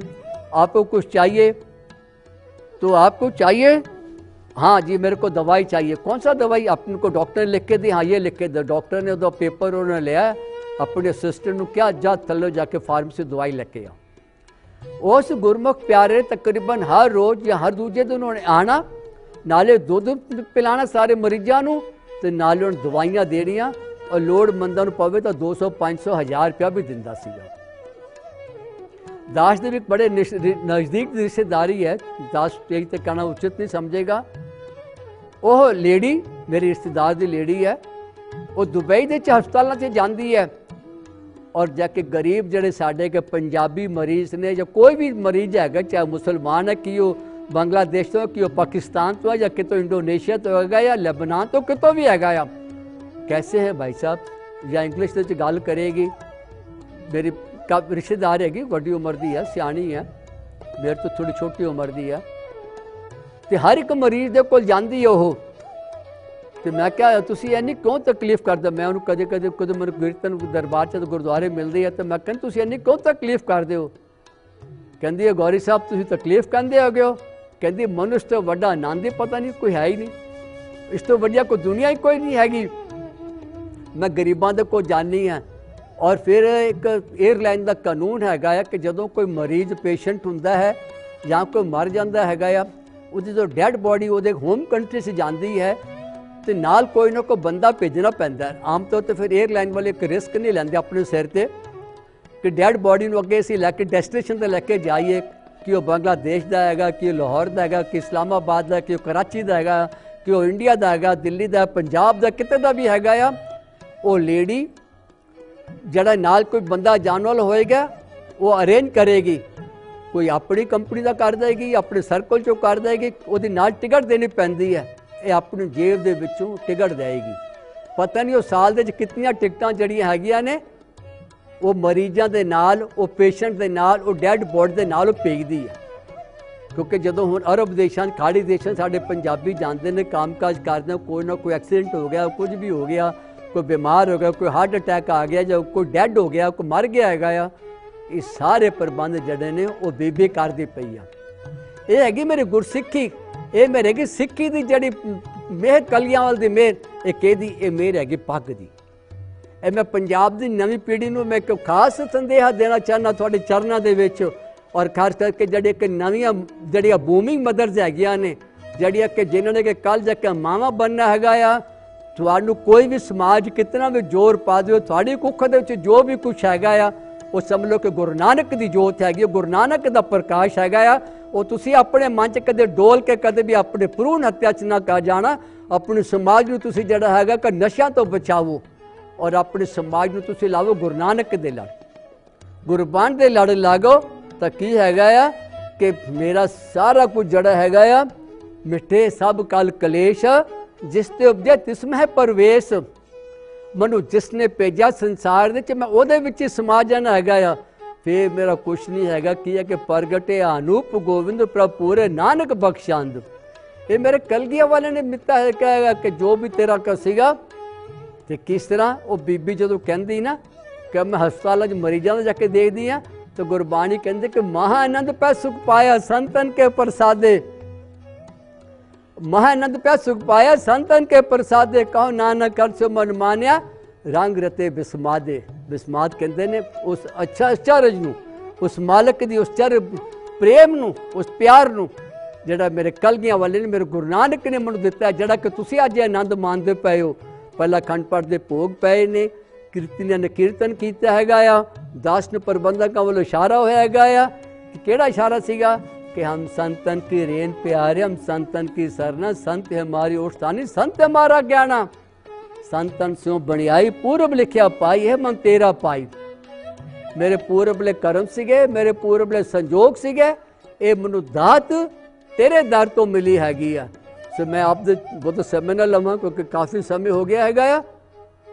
आपको कुछ चाहिए तो आपको चाहिए हाँ जी मेरे को दवाई चाहिए कौन सा दवाई आपने को डॉक्टर ने लिख के दी हाँ ये लिख के दो डॉक्टर ने ਉਹਦਾ पेपर उन्होंने लिया अपने असिस्टेंट ਨੂੰ ਕਿਹਾ ਜਾ ਥੱਲੇ ਜਾ ਕੇ ਫਾਰਮੇਸੀ ਦਵਾਈ ਲੈ ਕੇ ਆ ਉਸ ਗੁਰਮੁਖ ਪਿਆਰੇ ਤਕਰੀਬਨ ਹਰ ਰੋਜ਼ ਜਾਂ ਹਰ ਦੂਜੇ ਦਿਨ ਉਹਨੇ ਆਣਾ, ਨਾਲੇ ਦੁੱਧ ਪਿਲਾਣਾ ਸਾਰੇ ਮਰੀਜ਼ਾਂ ਨੂੰ ਤੇ ਨਾਲੇ ਉਹਨਾਂ ਦਵਾਈਆਂ ਦੇਣੀਆਂ ਔਰ ਲੋੜਮੰਦਾਂ ਨੂੰ ਪਵੇ ਤਾਂ 200 500 1000 ਰੁਪਇਆ ਵੀ ਦਿੰਦਾ ਸੀਗਾ। ਦਾਸ ਦੇ ਵੀ ਬੜੇ ਨਜ਼ਦੀਕ ਰਿਸ਼ਤੇਦਾਰੀ ਹੈ। ਦਾਸ ਤੇਜ ਤੇ ਕਹਿਣਾ ਉਚਿਤ ਨਹੀਂ ਸਮਝੇਗਾ। ਉਹ ਲੇਡੀ, ਮੇਰੀ ਰਿਸ਼ਤੇਦਾਰ ਦੀ ਲੇਡੀ ਹੈ। ਉਹ ਦੁਬਈ ਦੇ ਚ ਹਸਪਤਾਲਾਂ 'ਚ ਜਾਂਦੀ ਹੈ। ਔਰ ਜਾ ਕੇ ਗਰੀਬ ਜਿਹੜੇ ਸਾਡੇ ਕੇ ਪੰਜਾਬੀ ਮਰੀਜ਼ ਨੇ ਜਾਂ ਕੋਈ ਵੀ ਮਰੀਜ਼ ਹੈਗਾ ਚਾਹੇ ਮੁਸਲਮਾਨ ਹੈ ਕਿ ਉਹ ਬੰਗਲਾਦੇਸ਼ ਤੋਂ ਹੈ, ਕਿ ਉਹ ਪਾਕਿਸਤਾਨ ਤੋਂ ਹੈ ਜਾਂ ਕਿਤੋਂ ਇੰਡੋਨੇਸ਼ੀਆ ਤੋਂ ਹੈਗਾ ਜਾਂ ਲੈਬਨਾਨ ਤੋਂ ਕਿਤੋਂ ਵੀ ਹੈਗਾ ਆ कैसे है भाई साहब ਜਾਂ ਇੰਗਲਿਸ਼ ਦੇ ਵਿੱਚ ਗੱਲ ਕਰੇਗੀ ਮੇਰੀ ਕਬ ਰਿਸ਼ਤੇਦਾਰ ਹੈਗੀ ਵੱਡੀ ਉਮਰ ਦੀ ਹੈ ਸਿਆਣੀ ਹੈ ਮੇਰੇ ਤੋਂ ਥੋੜੀ ਛੋਟੀ ਉਮਰ ਦੀ ਹੈ ਤੇ ਹਰ ਇੱਕ ਮਰੀਜ਼ ਦੇ ਕੋਲ ਜਾਂਦੀ ਹੈ ਉਹ ਤੇ ਮੈਂ ਕਿਹਾ, ਤੁਸੀਂ ਇੰਨੀ ਕਿਉਂ ਤਕਲੀਫ ਕਰਦੇ? ਮੈਂ ਉਹਨੂੰ ਕਦੇ ਕਦੇ ਕਦੇ ਮੈਨੂੰ ਕੀਰਤਨ ਦਰਬਾਰ ਚ ਗੁਰਦੁਆਰੇ ਮਿਲਦੇ ਆ, ਤੇ ਮੈਂ ਕਹਿੰਦਾ, ਤੁਸੀਂ ਇੰਨੀ ਕਿਉਂ ਤਕਲੀਫ ਕਰਦੇ ਹੋ? ਕਹਿੰਦੀ ਹੈ, ਗੌਰੀ ਸਾਹਿਬ, ਤੁਸੀਂ ਤਕਲੀਫ ਕਹਿੰਦੇ ਹੋਗੇ ਹੋ? ਕਹਿੰਦੀ, ਮਨੁੱਖ ਤੋਂ ਵੱਡਾ ਆਨੰਦ ਹੀ ਪਤਾ ਨਹੀਂ, ਕੋਈ ਹੈ ਹੀ ਨਹੀਂ। ਇਸ ਤੋਂ ਵੱਡੀਆ ਕੋਈ ਦੁਨੀਆ ਹੀ ਕੋਈ ਨਹੀਂ ਹੈਗੀ। ਮੈਂ ਗਰੀਬਾਂ ਦੇ ਕੋਲ ਜਾਣੀ ਆ ਔਰ ਫਿਰ ਇੱਕ 에ਅਰਲਾਈਨ ਦਾ ਕਾਨੂੰਨ ਹੈਗਾ ਆ ਕਿ ਜਦੋਂ ਕੋਈ ਮਰੀਜ਼ ਪੇਸ਼ੈਂਟ ਹੁੰਦਾ ਹੈ ਜਾਂ ਕੋਈ ਮਰ ਜਾਂਦਾ ਹੈਗਾ ਆ, ਉਹਦੀ ਜੋ ਡੈਡ ਬੋਡੀ ਉਹਦੇ ਹੋਮ ਕੰਟਰੀ 'ਚ ਜਾਂਦੀ ਹੈ ਤੇ ਨਾਲ ਕੋਈ ਨਾ ਕੋਈ ਬੰਦਾ ਭੇਜਣਾ ਪੈਂਦਾ ਆਮ ਤੌਰ ਤੇ ਫਿਰ 에ਅਰਲਾਈਨ ਵਾਲੇ ਇੱਕ ਰਿਸਕ ਨਹੀਂ ਲੈਂਦੇ ਆਪਣੇ ਸਿਰ ਤੇ ਕਿ ਡੈਡ ਬੋਡੀ ਨੂੰ ਅੱਗੇ ਅਸੀਂ ਲੈ ਕੇ ਡੈਸਟੀਨੇਸ਼ਨ ਤੇ ਲੈ ਕੇ ਜਾਈਏ, ਕਿ ਉਹ ਬੰਗਲਾਦੇਸ਼ ਦਾ ਹੈਗਾ, ਕਿ ਉਹ ਲਾਹੌਰ ਦਾ ਹੈਗਾ, ਕਿ ਇਸਲਾਮਾਬਾਦ ਦਾ, ਕਿ ਉਹ ਕਰਾਚੀ ਦਾ ਹੈਗਾ, ਕਿ ਉਹ ਇੰਡੀਆ ਦਾ ਹੈਗਾ, ਦਿੱਲੀ ਦਾ, ਪੰਜਾਬ ਦਾ, ਕਿਤੇ ਦਾ ਵੀ ਹੈਗਾ ਆ, ਉਹ ਲੇਡੀ ਜਿਹੜਾ ਨਾਲ ਕੋਈ ਬੰਦਾ ਜਾਣ ਵਾਲਾ ਹੋਏਗਾ, ਉਹ ਅਰੇਂਜ ਕਰੇਗੀ। ਕੋਈ ਆਪਣੀ ਕੰਪਨੀ ਦਾ ਕਰ ਦੇਗੀ, ਆਪਣੇ ਸਰਕਲ ਚੋਂ ਕਰ ਦੇਗੀ, ਉਹਦੇ ਨਾਲ ਟਿਕਟ ਦੇਣੀ ਪੈਂਦੀ ਹੈ। ਇਹ ਆਪਣੀ ਜੇਬ ਦੇ ਵਿੱਚੋਂ ਟਿਕਟ ਦੇਏਗੀ ਪਤਾ ਨਹੀਂ ਉਹ ਸਾਲ ਦੇ ਵਿੱਚ ਕਿੰਨੀਆਂ ਟਿਕਟਾਂ ਜਿਹੜੀਆਂ ਹੈਗੀਆਂ ਨੇ ਉਹ ਮਰੀਜ਼ਾਂ ਦੇ ਨਾਲ ਉਹ ਪੇਸ਼ੈਂਟ ਦੇ ਨਾਲ ਉਹ ਡੈਡ ਬੋਡੀ ਦੇ ਨਾਲ ਉਹ ਭੇਜਦੀ ਹੈ। ਕਿਉਂਕਿ ਜਦੋਂ ਹੁਣ ਅਰਬ ਦੇਸ਼ਾਂ 'ਚ, ਖਾੜੀ ਦੇਸ਼ਾਂ ਸਾਡੇ ਪੰਜਾਬੀ ਜਾਂਦੇ ਨੇ ਕੰਮਕਾਜ ਕਰਦੇ ਕੋਈ ਨਾ ਕੋਈ ਐਕਸੀਡੈਂਟ ਹੋ ਗਿਆ ਕੁਝ ਵੀ ਹੋ ਗਿਆ ਕੋਈ ਬਿਮਾਰ ਹੋ ਗਿਆ ਕੋਈ ਹਾਰਟ ਅਟੈਕ ਆ ਗਿਆ ਜਾਂ ਕੋਈ ਡੈੱਡ ਹੋ ਗਿਆ ਕੋਈ ਮਰ ਗਿਆ ਹੈਗਾ ਆ ਇਹ ਸਾਰੇ ਪ੍ਰਬੰਧ ਜਿਹੜੇ ਨੇ ਉਹ ਬੀਬੀ ਕਰਦੀ ਪਈ ਆ। ਇਹ ਹੈਗੀ ਮੇਰੇ ਗੁਰਸਿੱਖੀ ਇਹ ਮੇਰੇ ਹੈਗੀ ਸਿੱਖੀ ਦੀ ਜਿਹੜੀ ਮਿਹਰ ਕਲੀਆਂ ਵਾਲ ਦੀ ਮਿਹਰ, ਇਹ ਕਿਹਦੀ? ਇਹ ਮਿਹਰ ਹੈਗੀ ਪੱਗ ਦੀ। ਇਹ ਮੈਂ ਪੰਜਾਬ ਦੀ ਨਵੀਂ ਪੀੜ੍ਹੀ ਨੂੰ ਮੈਂ ਇੱਕ ਖਾਸ ਸੰਦੇਹਾ ਦੇਣਾ ਚਾਹੁੰਦਾ ਤੁਹਾਡੇ ਚਰਨਾਂ ਦੇ ਵਿੱਚ ਔਰ ਖਾਸ ਕਰਕੇ ਜਿਹੜੇ ਕਿ ਨਵੀਆਂ, ਜਿਹੜੀਆਂ ਬੂਮਿੰਗ ਮਦਰਸ ਹੈਗੀਆਂ ਨੇ, ਜਿਹੜੀਆਂ ਕਿ ਜਿਨ੍ਹਾਂ ਨੇ ਕਿ ਕੱਲ ਜਾ ਕੇ ਮਾਵਾ ਬਣਨਾ ਹੈਗਾ ਆ, ਤੁਹਾਨੂੰ ਕੋਈ ਵੀ ਸਮਾਜ ਕਿਤਨਾ ਵੀ ਜ਼ੋਰ ਪਾ ਦਿਓ, ਤੁਹਾਡੀ ਕੁੱਖ ਦੇ ਵਿੱਚ ਜੋ ਵੀ ਕੁਝ ਹੈਗਾ ਆ ਉਹ ਸਮਝ ਲਓ ਕਿ ਗੁਰੂ ਨਾਨਕ ਦੀ ਜੋਤ ਹੈਗੀ ਹੈ, ਗੁਰੂ ਨਾਨਕ ਦਾ ਪ੍ਰਕਾਸ਼ ਹੈਗਾ ਆ। ਉਹ ਤੁਸੀਂ ਆਪਣੇ ਮਨ 'ਚ ਕਦੇ ਡੋਲ ਕੇ ਕਦੇ ਵੀ ਆਪਣੇ ਭਰੂਣ ਹੱਤਿਆ 'ਚ ਨਾ ਕਰ ਜਾਣਾ। ਆਪਣੇ ਸਮਾਜ ਨੂੰ ਤੁਸੀਂ ਜਿਹੜਾ ਹੈਗਾ ਕਿ ਨਸ਼ਿਆਂ ਤੋਂ ਬਚਾਵੋ ਔਰ ਆਪਣੇ ਸਮਾਜ ਨੂੰ ਤੁਸੀਂ ਲਾਵੋ ਗੁਰੂ ਨਾਨਕ ਦੇ ਲੜ। ਗੁਰਬਾਨ ਦੇ ਲੜ ਲਾਗੋ ਤਾਂ ਕੀ ਹੈਗਾ ਆ ਕਿ ਮੇਰਾ ਸਾਰਾ ਕੁਝ ਜੜਾ ਹੈਗਾ ਆ ਮਿੱਠੇ ਸਭ ਕਲ ਕਲੇਸ਼ ਜਿਸ ਤੇ ਉਪਜੇ ਤਿਸਮ ਹੈ ਪਰਵੇਸ਼। ਮੈਨੂੰ ਜਿਸ ਨੇ ਭੇਜਿਆ ਸੰਸਾਰ ਵਿੱਚ, ਮੈਂ ਉਹਦੇ ਵਿੱਚ ਹੀ ਸਮਾ ਜਾਣਾ ਹੈਗਾ ਆ। ਫੇਰ ਮੇਰਾ ਕੁਛ ਨਹੀਂ ਹੈਗਾ। ਕੀ ਹੈ ਕਿ ਪ੍ਰਗਟੇ ਅਨੂਪ ਗੋਬਿੰਦ ਪ੍ਰਭ ਪੂਰੇ ਨਾਨਕ ਬਖਸ਼ਾਂਦ। ਇਹ ਮੇਰੇ ਕਲਗੀਆਂ ਵਾਲੇ ਨੇ ਮਿੱਤਾ ਹੈ ਕਹੇਗਾ ਕਿ ਜੋ ਵੀ ਤੇਰਾ ਕਾ ਸੀਗਾ, ਤੇ ਕਿਸ ਤਰ੍ਹਾਂ ਉਹ ਬੀਬੀ ਜਦੋਂ ਕਹਿੰਦੀ ਨਾ ਕਿ ਮੈਂ ਹਸਪਤਾਲਾਂ 'ਚ ਮਰੀਜ਼ਾਂ ਨੂੰ ਜਾ ਕੇ ਦੇਖਦੀ ਆ ਤੇ ਗੁਰਬਾਣੀ ਕਹਿੰਦੇ ਕਿ ਮਹਾ ਆਨੰਦ ਪੈ ਸੁਖ ਪਾਇਆ, ਸੰਤਨ ਕੇ ਪ੍ਰਸਾਦੇ। ਮਹਾ ਪਿਆ ਸੁਖ ਪਾਇਆ, ਸੰਤਨ ਕੇ ਪ੍ਰਸਾਦੇ ਕਹੋ ਨਾਨਕ, ਕਰ ਸੋ ਮਨ ਮਾਨਿਆ। ਰੰਗ ਰਤੇ ਬਿਸਮਾਦੇ, ਬਿਸਮਾਦ ਕਹਿੰਦੇ ਨੇ ਉਸ ਅੱਛਾ ਅਚਰਜ ਨੂੰ, ਉਸ ਮਾਲਕ ਦੀ, ਉਸ ਚਰ ਪ੍ਰੇਮ ਨੂੰ, ਉਸ ਪਿਆਰ ਨੂੰ, ਜਿਹੜਾ ਮੇਰੇ ਕਲਗੀਆਂ ਵਾਲੇ ਨੇ, ਮੇਰੇ ਗੁਰੂ ਨਾਨਕ ਨੇ ਮੈਨੂੰ ਦਿੱਤਾ, ਜਿਹੜਾ ਕਿ ਤੁਸੀਂ ਅੱਜ ਆਨੰਦ ਮਾਣਦੇ ਪਏ ਹੋ। ਪਹਿਲਾ ਖੰਡ ਪਾਠ ਦੇ ਭੋਗ ਪਏ ਨੇ ਕੀਰਤਨੀਆਂ ਨੇ ਕੀਰਤਨ ਕੀਤਾ ਹੈਗਾ ਆ, ਦਾਸ ਨੂੰ ਪ੍ਰਬੰਧਕਾਂ ਵੱਲੋਂ ਇਸ਼ਾਰਾ ਹੋਇਆ ਹੈਗਾ ਆ। ਕਿਹੜਾ ਇਸ਼ਾਰਾ ਸੀਗਾ? कि हम संतन की रेन प्यारे हम संतन की सरना संत है हमारी ओठानी संत है हमारा ज्ञाना संतन स्यों बणियाई पूर्व लिखिया पाई है मन तेरा पाई ਮੇਰੇ ਪੂਰਬਲੇ ਕਰਮ ਸੀਗੇ ਮੇਰੇ ਪੂਰਬਲੇ ਸੰਜੋਗ ਸੀਗੇ ਇਹ ਮੈਨੂੰ ਦਾਤ ਤੇਰੇ ਦਰ ਤੋਂ ਮਿਲੀ ਹੈਗੀ ਆ ਸੋ ਮੈਂ ਆਪ ਦੇ ਬਹੁਤ ਸਮੇਂ ਨਾਲ ਲਵਾਂ ਕਿਉਂਕਿ ਕਾਫੀ ਸਮੇਂ ਹੋ ਗਿਆ ਹੈਗਾ ਆ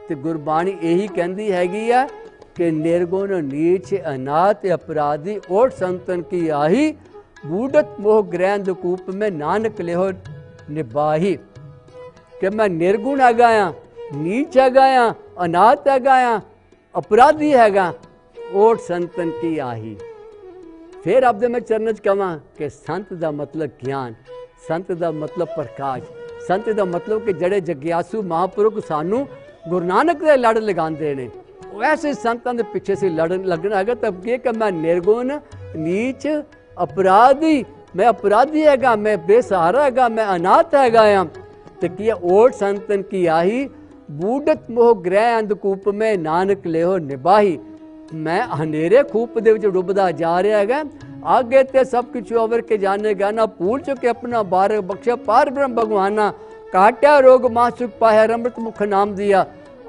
ਤੇ ਗੁਰਬਾਣੀ ਇਹੀ ਕਹਿੰਦੀ ਹੈਗੀ ਆ ਕਿ ਨਿਰਗੁਣ ਨੀਚ ਅਨਾਥ ਅਪਰਾਧੀ ਓਟ ਸੰਤਨ ਕੀ ਆਹੀ ਬੂਡਤ ਮੋਹ ਗ੍ਰੈਂਦ ਕੂਪ ਮੈਂ ਨਾਨਕ ਲਿਹੋ ਨਿਬਾਹੀ ਕਿ ਮੈਂ ਨਿਰਗੁਣ ਹੈਗਾ ਆ, ਨੀਚ ਹੈਗਾ ਆ, ਅਨਾਥ ਹੈਗਾ ਆ, ਅਪਰਾਧੀ ਹੈਗਾ ਓਟ ਸੰਤਨ ਕੀ ਆਹੀ। ਫਿਰ ਆਪਦੇ ਮੈਂ ਚਰਨ ਚ ਕਵਾਂ ਕਿ ਸੰਤ ਦਾ ਮਤਲਬ ਗਿਆਨ, ਸੰਤ ਦਾ ਮਤਲਬ ਪ੍ਰਕਾਸ਼, ਸੰਤ ਦਾ ਮਤਲਬ ਕਿ ਜਿਹੜੇ ਜਗਿਆਸੂ ਮਹਾਂਪੁਰਖ ਸਾਨੂੰ ਗੁਰੂ ਨਾਨਕ ਦੇ ਲੜ ਲਗਾਉਂਦੇ ਨੇ। ਉਹ ਐਸੇ ਸੰਤਾਂ ਦੇ ਪਿੱਛੇ ਸੇ ਲੜਨ ਲੱਗਣਾ ਹੈਗਾ ਤਾਂ ਕਿ ਮੈਂ ਨਿਰਗੁਣ, ਨੀਚ अपराधी मैं अपराधी हैगा मैं बेसहारा हैगा मैं अनाथ हैगा आम तकिया ओट संतन की आही बूढ़त मोह ग्रह अंधकूप में नानक लेहो निभाही मैं हनेरे खूप ਦੇ ਵਿੱਚ ਡੁੱਬਦਾ ਜਾ ਰਿਹਾ ਹੈਗਾ ਅੱਗੇ ਤੇ ਸਭ ਕੁਝ ਉਵਰ ਕੇ ਜਾਣੇਗਾ ਨਾ ਭੂਲ ਚੁੱਕੇ ਆਪਣਾ ਬਾਰਕ ਬਖਸ਼ਾ ਪਾਰ ਬ੍ਰਹਮ ਭਗਵਾਨਾ ਕਾਟਿਆ ਰੋਗ ਮਾਸੁਕ ਪਾਇਆ ਰਮਤ ਮੁਖ ਨਾਮ ਦਿਆ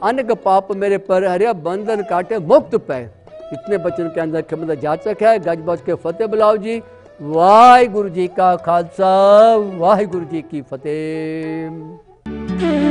ਅਨਗ ਪਾਪ ਮੇਰੇ ਪਰ ਹਰਿਆ ਬੰਧਨ ਕਾਟੇ ਮੁਕਤ ਪੈ इतने बचन के अंदर खिमत जाचक है गज बज के फतेह बुलाओ जी वाहिगुरु जी का खालसा वाहिगुरु जी की फतेह